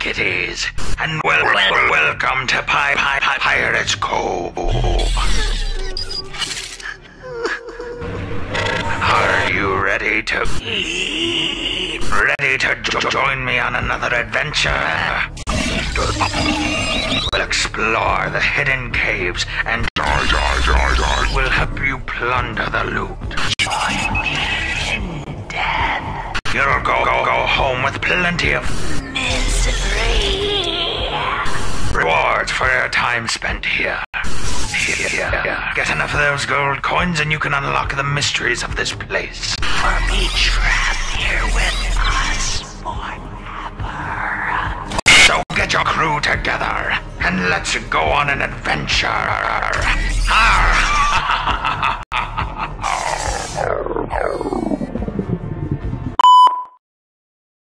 kiddies, and well, well, welcome to Pi Pi Pi Pirates Cove. Are you ready to ready to jo- join me on another adventure? We'll explore the hidden caves and will help you plunder the loot. Join me in. You'll go go go home with plenty of Your time spent here. Here. Get enough of those gold coins and you can unlock the mysteries of this place. For each trap here with us forever. So get your crew together and let's go on an adventure.